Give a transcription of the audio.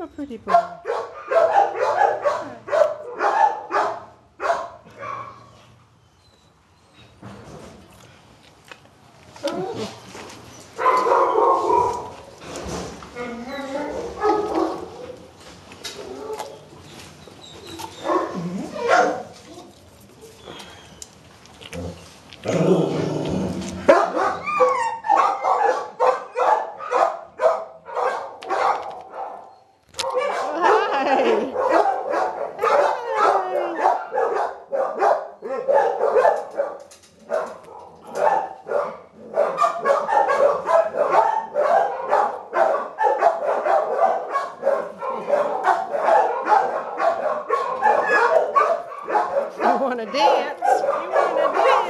Спасибо, Фарибовна. Здорово. You wanna dance? You wanna dance?